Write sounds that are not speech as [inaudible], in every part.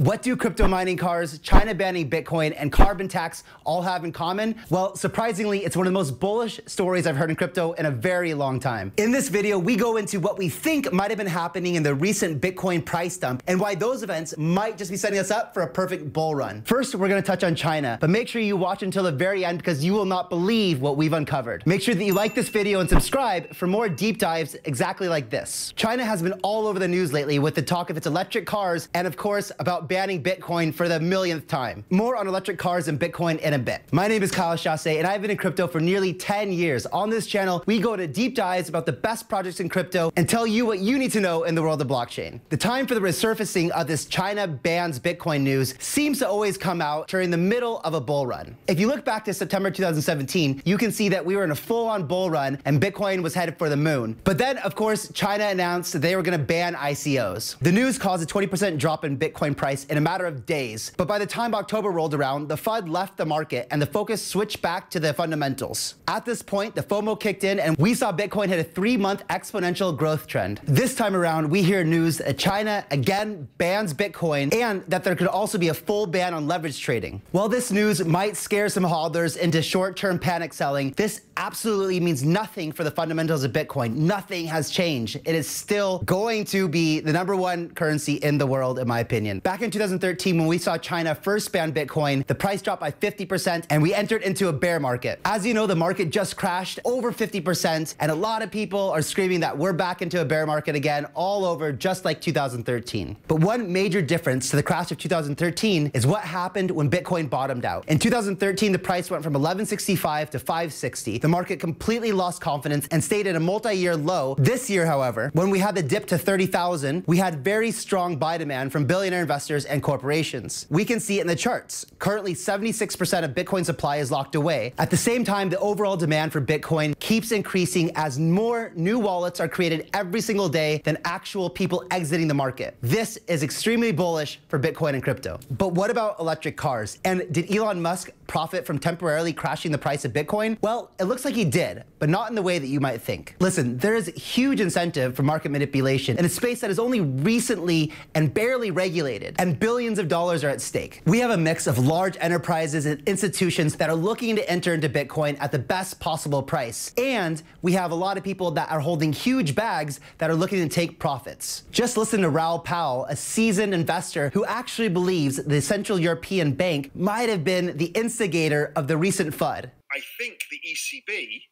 What do crypto mining cars, China banning Bitcoin, and carbon tax all have in common? Well, surprisingly, it's one of the most bullish stories I've heard in crypto in a very long time. In this video, we go into what we think might have been happening in the recent Bitcoin price dump and why those events might just be setting us up for a perfect bull run. First, we're gonna touch on China, but make sure you watch until the very end because you will not believe what we've uncovered. Make sure that you like this video and subscribe for more deep dives exactly like this. China has been all over the news lately with the talk of its electric cars and, of course, about banning Bitcoin for the millionth time. More on electric cars and Bitcoin in a bit. My name is Kyle Chasse, and I've been in crypto for nearly 10 years. On this channel, we go to deep dives about the best projects in crypto and tell you what you need to know in the world of blockchain. The time for the resurfacing of this China bans Bitcoin news seems to always come out during the middle of a bull run. If you look back to September 2017, you can see that we were in a full-on bull run and Bitcoin was headed for the moon. But then, of course, China announced that they were going to ban ICOs. The news caused a 20% drop in Bitcoin price in a matter of days. But by the time October rolled around, the FUD left the market and the focus switched back to the fundamentals. At this point, the FOMO kicked in and we saw Bitcoin hit a three month exponential growth trend. This time around, we hear news that China again bans Bitcoin and that there could also be a full ban on leverage trading. While this news might scare some hodlers into short term panic selling, this absolutely means nothing for the fundamentals of Bitcoin. Nothing has changed. It is still going to be the number one currency in the world, in my opinion. Back in 2013, when we saw China first ban Bitcoin, the price dropped by 50% and we entered into a bear market. As you know, the market just crashed over 50%, and a lot of people are screaming that we're back into a bear market again, all over just like 2013. But one major difference to the crash of 2013 is what happened when Bitcoin bottomed out. In 2013, the price went from 1165 to 560. The market completely lost confidence and stayed at a multi-year low. This year, however, when we had the dip to 30,000, we had very strong buy demand from billionaire investors and corporations. We can see it in the charts. Currently, 76% of Bitcoin supply is locked away. At the same time, the overall demand for Bitcoin keeps increasing as more new wallets are created every single day than actual people exiting the market. This is extremely bullish for Bitcoin and crypto. But what about electric cars? And did Elon Musk profit from temporarily crashing the price of Bitcoin? Well, it looks like he did, but not in the way that you might think. Listen, there is huge incentive for market manipulation in a space that is only recently and barely regulated, and billions of dollars are at stake. We have a mix of large enterprises and institutions that are looking to enter into Bitcoin at the best possible price. And we have a lot of people that are holding huge bags that are looking to take profits. Just listen to Raoul Pal, a seasoned investor who actually believes the Central European Bank might have been the instigator of the recent FUD. I think the ECB,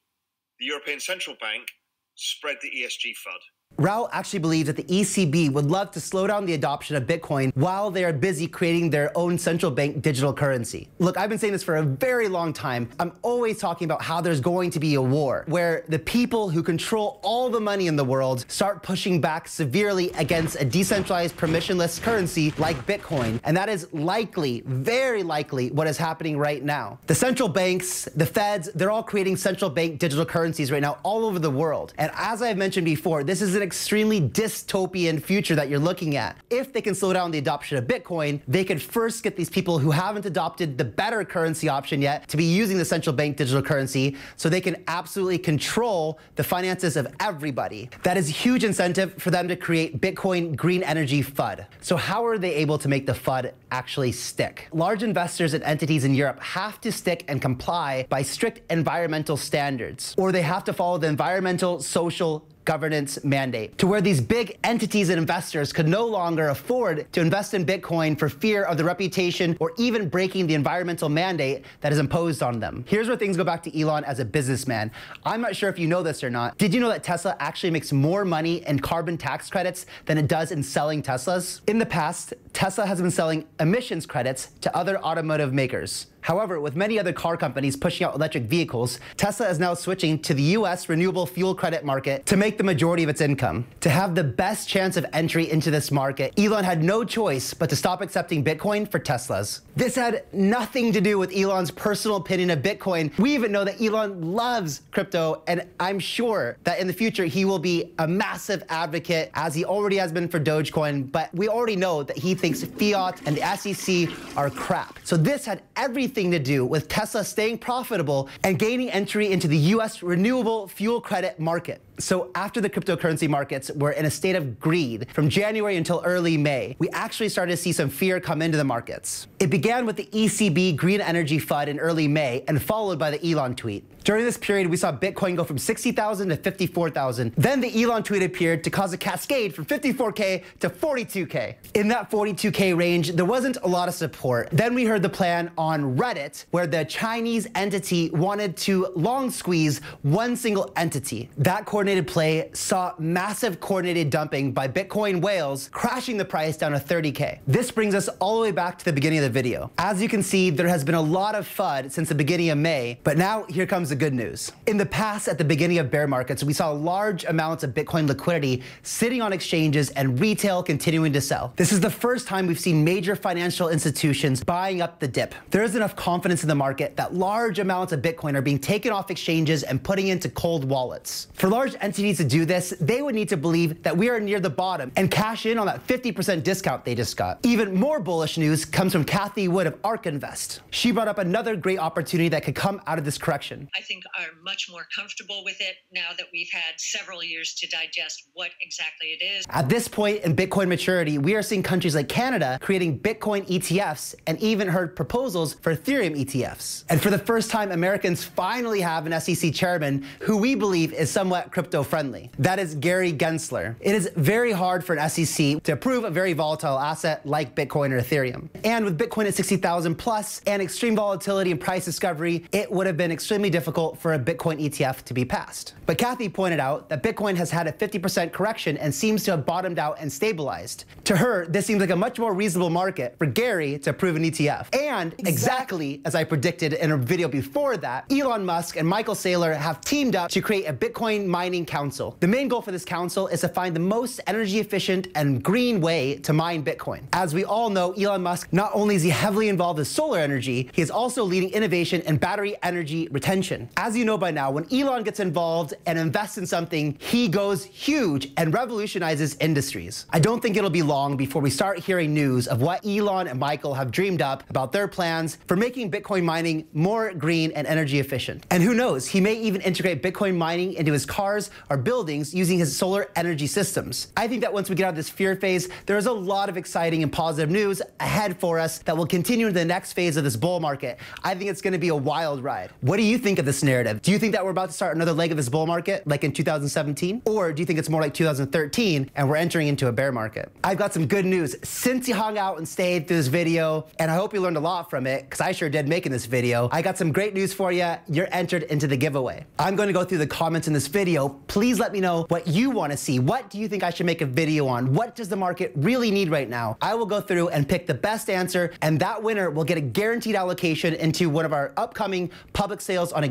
the European Central Bank, spread the ESG FUD. Raoul actually believes that the ECB would love to slow down the adoption of Bitcoin while they are busy creating their own central bank digital currency. Look, I've been saying this for a very long time. I'm always talking about how there's going to be a war where the people who control all the money in the world start pushing back severely against a decentralized permissionless currency like Bitcoin. And that is likely, very likely, what is happening right now. The central banks, the feds, they're all creating central bank digital currencies right now all over the world. And as I've mentioned before, this is an extremely dystopian future that you're looking at. If they can slow down the adoption of Bitcoin, they could first get these people who haven't adopted the better currency option yet to be using the central bank digital currency so they can absolutely control the finances of everybody. That is a huge incentive for them to create Bitcoin green energy FUD. So how are they able to make the FUD actually stick? Large investors and entities in Europe have to stick and comply by strict environmental standards, or they have to follow the environmental, social, governance mandate to where these big entities and investors could no longer afford to invest in Bitcoin for fear of the reputation or even breaking the environmental mandate that is imposed on them. Here's where things go back to Elon as a businessman. I'm not sure if you know this or not. Did you know that Tesla actually makes more money in carbon tax credits than it does in selling Teslas? In the past, Tesla has been selling emissions credits to other automotive makers. However, with many other car companies pushing out electric vehicles, Tesla is now switching to the US renewable fuel credit market to make the majority of its income. To have the best chance of entry into this market, Elon had no choice but to stop accepting Bitcoin for Teslas. This had nothing to do with Elon's personal opinion of Bitcoin. We even know that Elon loves crypto, and I'm sure that in the future he will be a massive advocate, as he already has been for Dogecoin, but we already know that he thinks fiat and the SEC are crap. So this had everything everything to do with Tesla staying profitable and gaining entry into the US renewable fuel credit market. So after the cryptocurrency markets were in a state of greed from January until early May, we actually started to see some fear come into the markets. It began with the ECB Green Energy FUD in early May and followed by the Elon tweet. During this period, we saw Bitcoin go from 60,000 to 54,000. Then the Elon tweet appeared to cause a cascade from 54K to 42K. In that 42K range, there wasn't a lot of support. Then we heard the plan on Reddit, where the Chinese entity wanted to long squeeze one single entity. That coordinated play saw massive coordinated dumping by Bitcoin whales, crashing the price down to 30K. This brings us all the way back to the beginning of the video. As you can see, there has been a lot of FUD since the beginning of May, but now here comes the good news. In the past, at the beginning of bear markets, we saw large amounts of Bitcoin liquidity sitting on exchanges and retail continuing to sell. This is the first time we've seen major financial institutions buying up the dip. There is enough confidence in the market that large amounts of Bitcoin are being taken off exchanges and putting into cold wallets. For large entities to do this, they would need to believe that we are near the bottom and cash in on that 50% discount they just got. Even more bullish news comes from Cathie Wood of ARK Invest. She brought up another great opportunity that could come out of this correction. I think are much more comfortable with it now that we've had several years to digest what exactly it is. At this point in Bitcoin maturity, we are seeing countries like Canada creating Bitcoin ETFs and even heard proposals for Ethereum ETFs. And for the first time, Americans finally have an SEC chairman who we believe is somewhat crypto friendly. That is Gary Gensler. It is very hard for an SEC to approve a very volatile asset like Bitcoin or Ethereum. And with Bitcoin at 60,000 plus and extreme volatility and price discovery, it would have been extremely difficult difficult for a Bitcoin ETF to be passed. But Cathie pointed out that Bitcoin has had a 50% correction and seems to have bottomed out and stabilized. To her, this seems like a much more reasonable market for Gary to approve an ETF. And exactly, exactly as I predicted in a video before that, Elon Musk and Michael Saylor have teamed up to create a Bitcoin mining council. The main goal for this council is to find the most energy efficient and green way to mine Bitcoin. As we all know, Elon Musk not only is he heavily involved in solar energy, he is also leading innovation in battery energy retention. As you know by now, when Elon gets involved and invests in something, he goes huge and revolutionizes industries. I don't think it'll be long before we start hearing news of what Elon and Michael have dreamed up about their plans for making Bitcoin mining more green and energy efficient. And who knows, he may even integrate Bitcoin mining into his cars or buildings using his solar energy systems. I think that once we get out of this fear phase, there is a lot of exciting and positive news ahead for us that will continue into the next phase of this bull market. I think it's going to be a wild ride. What do you think of this narrative. Do you think that we're about to start another leg of this bull market like in 2017? Or do you think it's more like 2013 and we're entering into a bear market? I've got some good news. Since you hung out and stayed through this video, and I hope you learned a lot from it, because I sure did making this video, I got some great news for you. You're entered into the giveaway. I'm going to go through the comments in this video. Please let me know what you want to see. What do you think I should make a video on? What does the market really need right now? I will go through and pick the best answer, and that winner will get a guaranteed allocation into one of our upcoming public sales on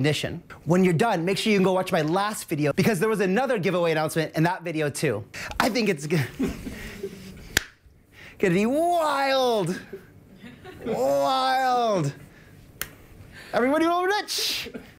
When you're done, make sure you can go watch my last video because there was another giveaway announcement in that video too. I think it's gonna [laughs] be wild. wild. Everybody will rich.